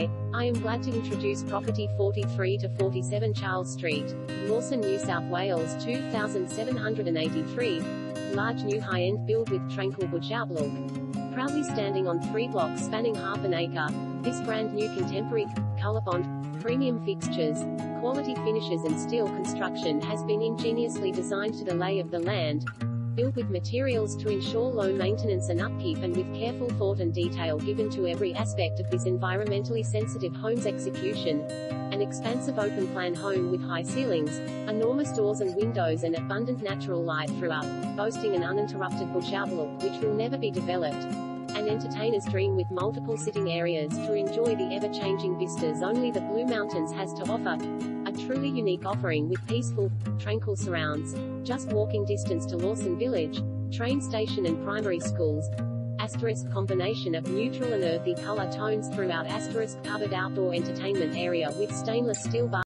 Hi, I am glad to introduce property 43 to 47 Charles Street, Lawson, New South Wales 2783. Large new high-end build with tranquil bush outlook. Proudly standing on three blocks spanning half an acre, this brand new contemporary, Colorbond, premium fixtures, quality finishes and steel construction has been ingeniously designed to the lay of the land, built with materials to ensure low maintenance and upkeep and with careful thought and detail given to every aspect of this environmentally sensitive home's execution. An expansive open plan home with high ceilings, enormous doors and windows and abundant natural light throughout, boasting an uninterrupted bush outlook which will never be developed. An entertainer's dream with multiple sitting areas to enjoy the ever-changing vistas only the Blue Mountains has to offer. A truly unique offering with peaceful, tranquil surrounds. Just walking distance to Lawson Village, train station and primary schools. Asterisk combination of neutral and earthy color tones throughout asterisk covered outdoor entertainment area with stainless steel bar